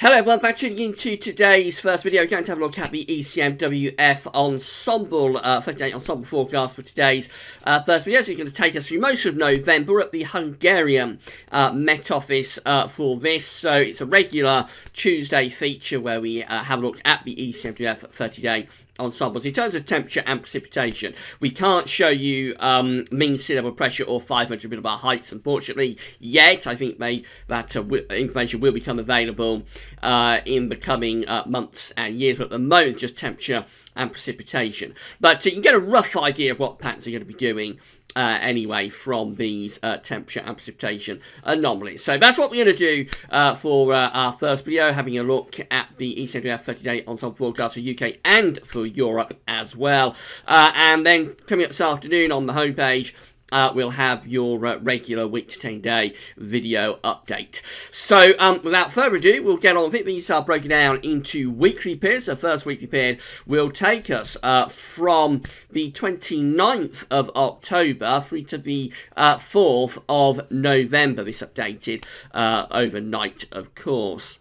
Hello everyone, back tuning into today's first video. We're going to have a look at the ECMWF Ensemble, uh, 38 Ensemble forecast for today's uh, first video. So you're going to take us through most of November at the Hungarian uh, Met Office uh, for this. So it's a regular Tuesday feature where we uh, have a look at the ECMWF 30 day ensembles. In terms of temperature and precipitation, we can't show you um, mean sea level pressure or 500 millibar heights, unfortunately, yet. I think they, that uh, information will become available uh, in the coming uh, months and years, but at the moment, just temperature and precipitation. But uh, you can get a rough idea of what patterns are going to be doing uh, anyway from these uh, temperature precipitation anomalies. So that's what we're going to do uh, for uh, our first video, having a look at the ECMWF 30-day on-time forecast for UK and for Europe as well. Uh, and then coming up this afternoon on the homepage, uh, we'll have your uh, regular week to 10 day video update. So, um, without further ado, we'll get on with it. These are broken down into weekly periods. The first weekly period will take us uh, from the 29th of October through to the 4th uh, of November. This updated uh, overnight, of course.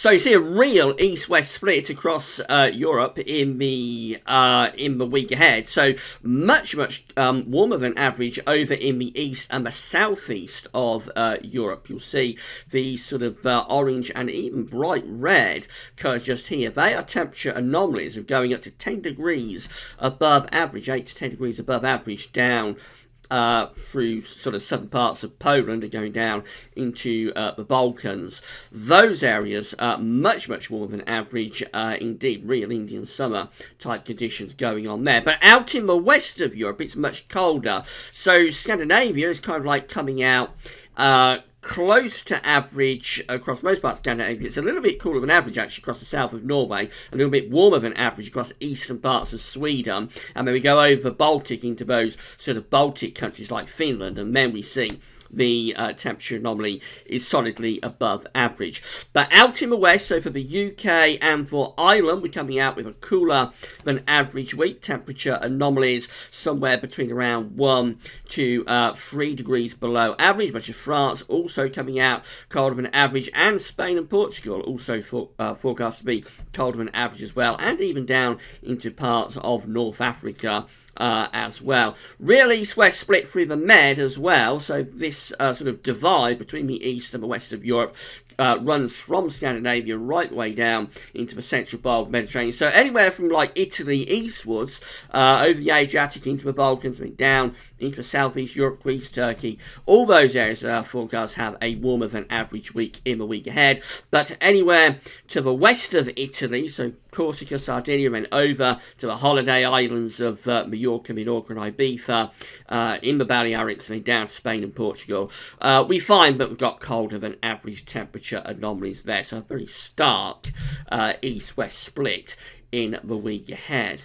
So you see a real east-west split across uh, Europe in the uh, in the week ahead. So much much um, warmer than average over in the east and the southeast of uh, Europe. You'll see these sort of uh, orange and even bright red colours just here. They are temperature anomalies of going up to 10 degrees above average, 8 to 10 degrees above average down uh, through sort of southern parts of Poland and going down into uh, the Balkans. Those areas are much, much more than average, uh, indeed, real Indian summer type conditions going on there. But out in the west of Europe, it's much colder. So Scandinavia is kind of like coming out uh, close to average across most parts of Scandinavia. It's a little bit cooler than average actually across the south of Norway, a little bit warmer than average across eastern parts of Sweden. And then we go over Baltic into those sort of Baltic countries like Finland, and then we see the uh, temperature anomaly is solidly above average. But out in the west, so for the UK and for Ireland, we're coming out with a cooler than average week. Temperature anomalies somewhere between around 1 to uh, 3 degrees below average. Much of France also coming out colder than average. And Spain and Portugal also for, uh, forecast to be colder than average as well. And even down into parts of North Africa uh, as well. Real east-west split through the Med as well, so this uh, sort of divide between the east and the west of Europe uh, runs from Scandinavia right way down into the central Baltic Mediterranean. So anywhere from like Italy eastwards, uh, over the Adriatic into the Balkans, and down into southeast Europe, Greece, Turkey, all those areas uh, forecast have a warmer than average week in the week ahead. But anywhere to the west of Italy, so Corsica, Sardinia, and over to the holiday islands of uh, Mallorca, Minorca, and Ibiza, uh, in the Balearics, and down to Spain and Portugal, uh, we find that we've got colder than average temperature anomalies there. So a very stark uh, east-west split in the week ahead.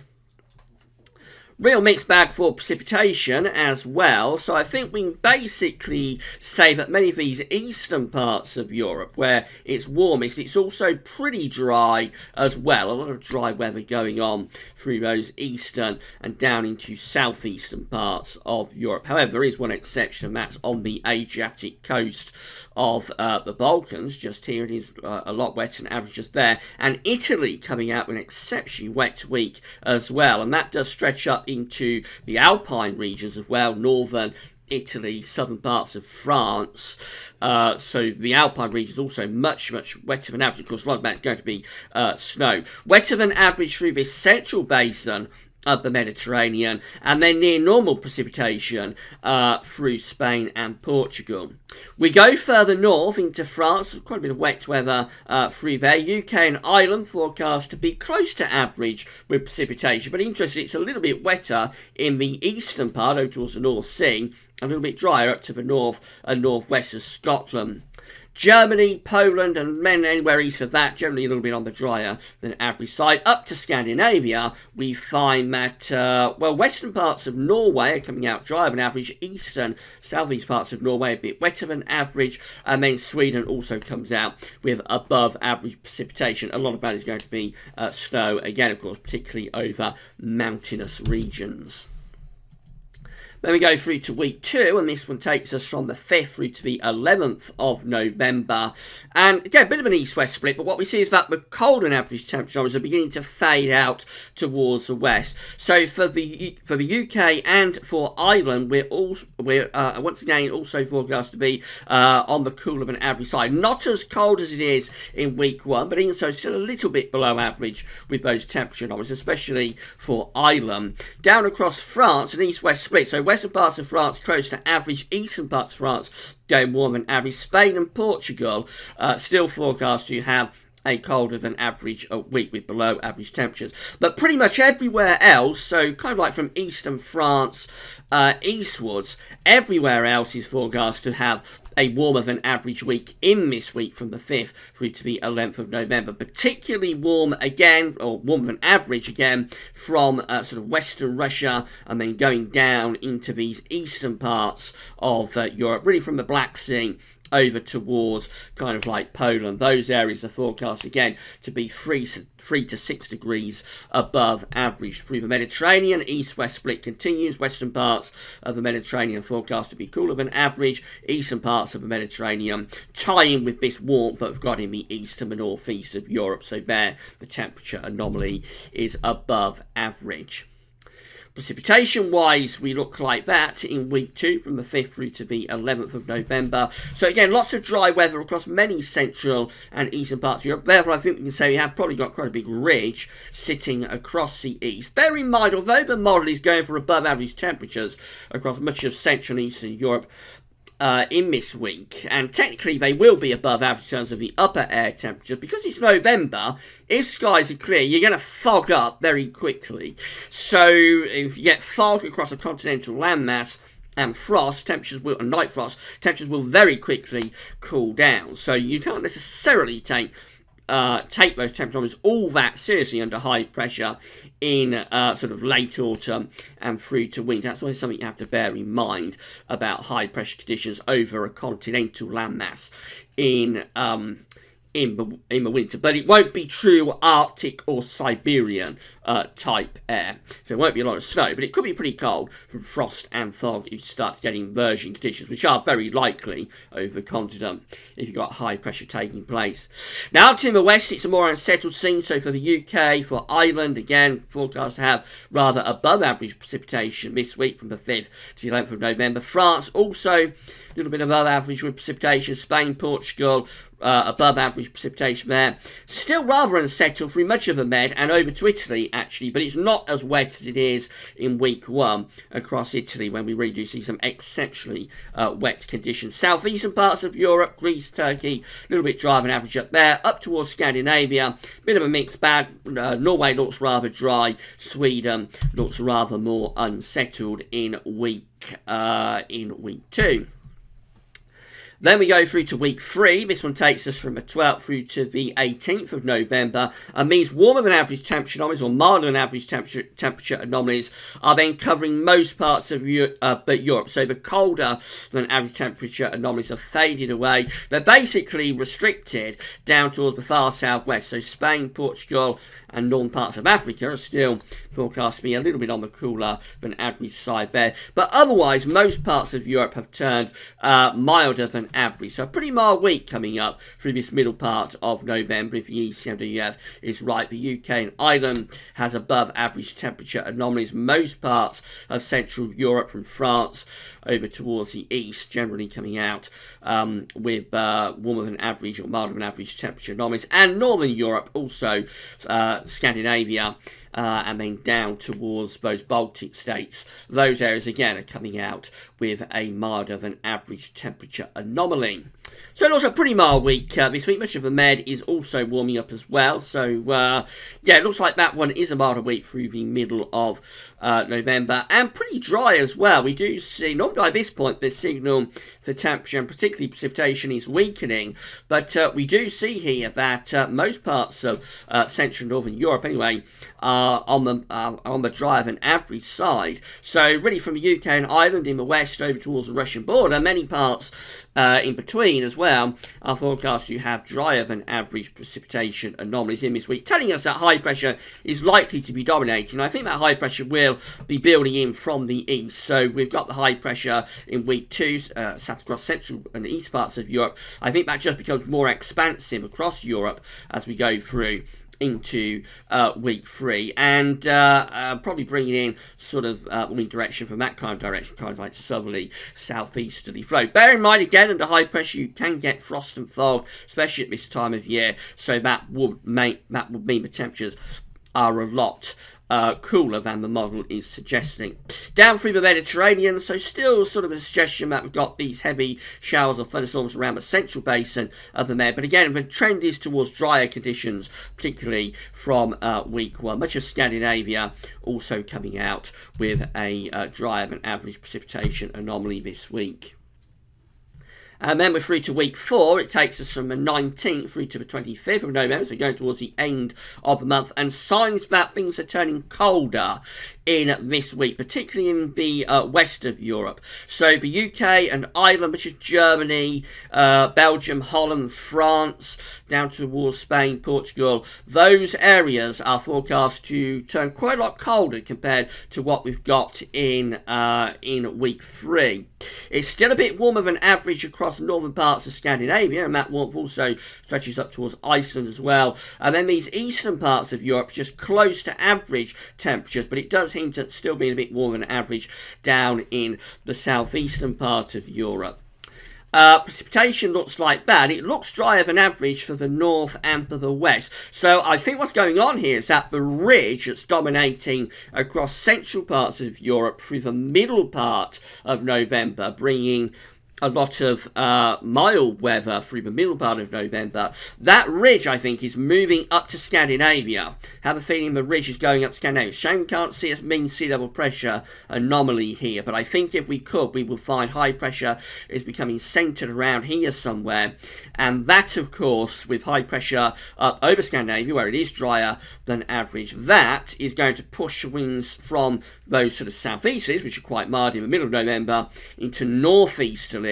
Real mixed bag for precipitation as well, so I think we can basically say that many of these eastern parts of Europe where it's warmest, it's also pretty dry as well. A lot of dry weather going on through those eastern and down into southeastern parts of Europe. However, there is one exception, and that's on the Adriatic coast of uh, the Balkans. Just here it is uh, a lot wetter than average just there. And Italy coming out with an exceptionally wet week as well, and that does stretch up into the Alpine regions as well, northern Italy, southern parts of France. Uh, so the Alpine region is also much, much wetter than average. Of course, a lot of that is going to be uh, snow. Wetter than average through this central basin of the Mediterranean, and then near normal precipitation uh, through Spain and Portugal. We go further north into France, quite a bit of wet weather uh, through there. UK and Ireland forecast to be close to average with precipitation, but interesting, it's a little bit wetter in the eastern part, over towards the North Sea, a little bit drier up to the north and northwest of Scotland. Germany, Poland, and men anywhere east of that, generally a little bit on the drier than average side. Up to Scandinavia, we find that, uh, well, western parts of Norway are coming out drier than average, eastern, southeast parts of Norway a bit wetter than average, and then Sweden also comes out with above average precipitation. A lot of that is going to be uh, snow, again, of course, particularly over mountainous regions. Then we go through to week two, and this one takes us from the 5th through to the 11th of November. And again, a bit of an east-west split, but what we see is that the cold and average temperatures are beginning to fade out towards the west. So for the for the UK and for Ireland, we're also we're uh, once again also forecast to be uh, on the cooler than average side. Not as cold as it is in week one, but even so, still a little bit below average with those temperature numbers, especially for Ireland. Down across France, an east-west split. So western parts of France close to average, eastern parts of France going warmer than average. Spain and Portugal uh, still forecast to have a colder than average a week with below average temperatures. But pretty much everywhere else, so kind of like from eastern France uh, eastwards, everywhere else is forecast to have a warmer than average week in this week from the 5th through to the 11th of November. Particularly warm again, or warmer than average again, from uh, sort of western Russia and then going down into these eastern parts of uh, Europe, really from the Black Sea over towards kind of like Poland. Those areas are forecast again to be three, three to six degrees above average. Through the Mediterranean, east-west split continues. Western parts of the Mediterranean forecast to be cooler than average. Eastern parts of the Mediterranean tying with this warmth that we've got in the east and the northeast of Europe. So there, the temperature anomaly is above average. Precipitation wise, we look like that in week two from the 5th through to the 11th of November. So, again, lots of dry weather across many central and eastern parts of Europe. Therefore, I think we can say we have probably got quite a big ridge sitting across the east. Bear in mind, although the model is going for above average temperatures across much of central and eastern Europe, uh, in this week, and technically they will be above average in terms of the upper air temperature. Because it's November, if skies are clear, you're going to fog up very quickly. So if you get fog across a continental landmass, and frost, temperatures will, and night frost, temperatures will very quickly cool down. So you can't necessarily take uh, take those temperatures all that seriously under high pressure in uh, sort of late autumn and through to winter. That's always something you have to bear in mind about high pressure conditions over a continental landmass in um, in the, in the winter, but it won't be true Arctic or Siberian uh, type air. So it won't be a lot of snow, but it could be pretty cold from frost and fog if you start getting inversion conditions, which are very likely over the continent if you've got high pressure taking place. Now, to the west, it's a more unsettled scene. So for the UK, for Ireland, again, forecast to have rather above average precipitation this week from the 5th to the 11th of November. France also a little bit above average with precipitation. Spain, Portugal, uh, above average precipitation there. Still rather unsettled through much of the Med and over to Italy, actually, but it's not as wet as it is in week one across Italy when we really do see some exceptionally uh, wet conditions. Southeastern parts of Europe, Greece, Turkey, a little bit drier than average up there. Up towards Scandinavia, bit of a mixed bag. Uh, Norway looks rather dry. Sweden looks rather more unsettled in week uh, in week two. Then we go through to week three. This one takes us from the 12th through to the 18th of November and means warmer than average temperature anomalies or milder than average temperature, temperature anomalies are then covering most parts of Europe, uh, but Europe. So the colder than average temperature anomalies have faded away. They're basically restricted down towards the far southwest. So Spain, Portugal, and northern parts of Africa are still forecast to be a little bit on the cooler than average side there. But otherwise, most parts of Europe have turned uh, milder than average. So a pretty mild week coming up through this middle part of November if the ECMWF is right. The UK and Ireland has above average temperature anomalies. Most parts of Central Europe from France over towards the east generally coming out um, with uh, warmer than average or milder than average temperature anomalies. And Northern Europe also uh, Scandinavia, uh, and then down towards those Baltic states. Those areas again are coming out with a milder than average temperature anomaly anomaly. So it was a pretty mild week uh, this week. Much of the Med is also warming up as well. So uh, yeah, it looks like that one is a milder week through the middle of uh, November and pretty dry as well. We do see, not by this point, the signal for temperature and particularly precipitation is weakening, but uh, we do see here that uh, most parts of uh, Central and Northern Europe, anyway, are on the on the drier than average side. So really, from the UK and Ireland in the west over towards the Russian border, many parts in between as well well are forecast you have drier than average precipitation anomalies in this week, telling us that high pressure is likely to be dominating. I think that high pressure will be building in from the east. So we've got the high pressure in week two, uh, sat across central and east parts of Europe. I think that just becomes more expansive across Europe as we go through into uh, week three and uh, uh, probably bringing in sort of uh, wind direction from that kind of direction, kind of like southerly, southeasterly flow. Bear in mind again, under high pressure, you can get frost and fog, especially at this time of year. So that would make that would mean the temperatures are a lot uh, cooler than the model is suggesting. Down through the Mediterranean, so still sort of a suggestion that we've got these heavy showers or thunderstorms around the central basin of the Med. But again, the trend is towards drier conditions, particularly from uh, week one. Much of Scandinavia also coming out with a uh, drier than average precipitation anomaly this week. And then we're through to week four. It takes us from the 19th through to the 25th of November, so going towards the end of the month. And signs that things are turning colder in this week, particularly in the uh, west of Europe. So the UK and Ireland, which is Germany, uh, Belgium, Holland, France, down towards Spain, Portugal, those areas are forecast to turn quite a lot colder compared to what we've got in uh, in week three. It's still a bit warmer than average across northern parts of Scandinavia, and that warmth also stretches up towards Iceland as well. And then these eastern parts of Europe, just close to average temperatures, but it does hint at still being a bit warmer than average down in the southeastern part of Europe. Uh, precipitation looks like that. It looks drier than average for the north and for the west. So I think what's going on here is that the ridge that's dominating across central parts of Europe through the middle part of November, bringing a lot of uh, mild weather through the middle part of November. That ridge, I think, is moving up to Scandinavia. Have a feeling the ridge is going up to Scandinavia. Shame can't see a mean sea level pressure anomaly here, but I think if we could, we will find high pressure is becoming centered around here somewhere. And that, of course, with high pressure up over Scandinavia, where it is drier than average, that is going to push winds from those sort of southeasterlies, which are quite mild in the middle of November, into northeasterly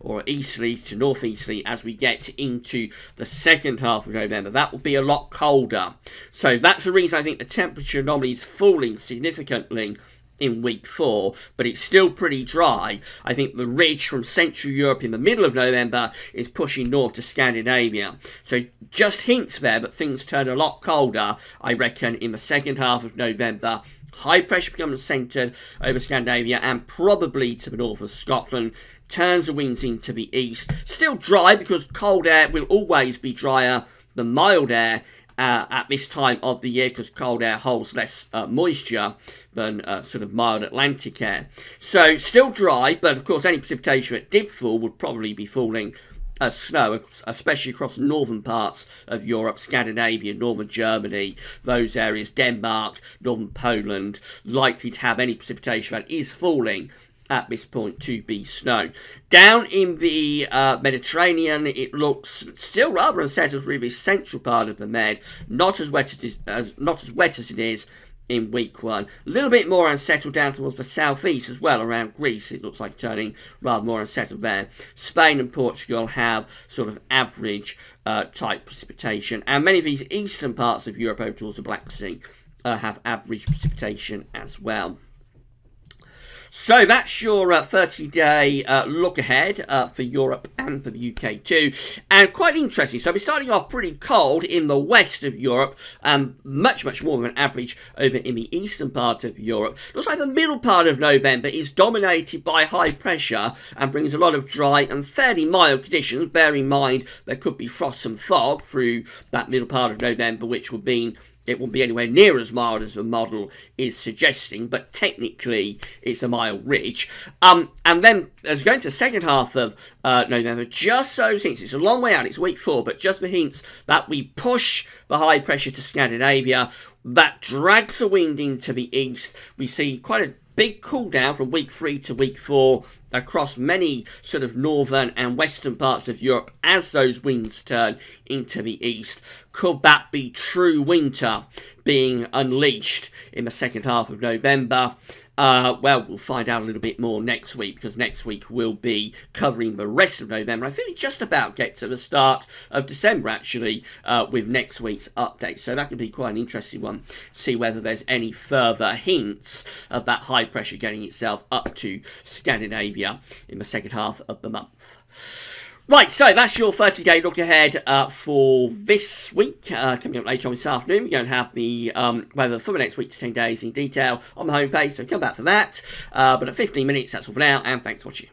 or easterly to northeasterly as we get into the second half of November. That will be a lot colder. So that's the reason I think the temperature anomaly is falling significantly in week four, but it's still pretty dry. I think the ridge from Central Europe in the middle of November is pushing north to Scandinavia. So just hints there, but things turn a lot colder, I reckon, in the second half of November. High pressure becomes centred over Scandinavia and probably to the north of Scotland turns the winds into the east. Still dry because cold air will always be drier than mild air uh, at this time of the year because cold air holds less uh, moisture than uh, sort of mild Atlantic air. So still dry, but of course any precipitation that did fall would probably be falling as snow, especially across northern parts of Europe, Scandinavia, northern Germany, those areas, Denmark, northern Poland, likely to have any precipitation that is falling at this point to be snow. Down in the uh, Mediterranean, it looks still rather unsettled through the central part of the Med, not as wet as, as not as wet as it is in week one. A little bit more unsettled down towards the southeast as well, around Greece. It looks like turning rather more unsettled there. Spain and Portugal have sort of average uh, type precipitation, and many of these eastern parts of Europe over towards the Black Sea uh, have average precipitation as well. So that's your 30 uh, uh, look ahead uh, for Europe and for the UK too. And quite interesting. So we're starting off pretty cold in the west of Europe and much, much more than average over in the eastern part of Europe. Looks like the middle part of November is dominated by high pressure and brings a lot of dry and fairly mild conditions. Bear in mind there could be frost and fog through that middle part of November, which would be it won't be anywhere near as mild as the model is suggesting, but technically it's a mild ridge. Um, and then as we go into the second half of uh, November, just so since it's a long way out, it's week four, but just the hints that we push the high pressure to Scandinavia, that drags the wind into the east. We see quite a big cool down from week three to week four across many sort of northern and western parts of Europe as those winds turn into the east. Could that be true winter being unleashed in the second half of November? Uh, well, we'll find out a little bit more next week because next week we'll be covering the rest of November. I think we just about get to the start of December actually uh, with next week's update. So that could be quite an interesting one. To see whether there's any further hints of that high pressure getting itself up to Scandinavia in the second half of the month. Right, so that's your 30-day look ahead uh, for this week. Uh, coming up later on this afternoon, we're going to have the um, weather for the next week to 10 days in detail on the homepage, so come back for that. Uh, but at 15 minutes, that's all for now, and thanks for watching.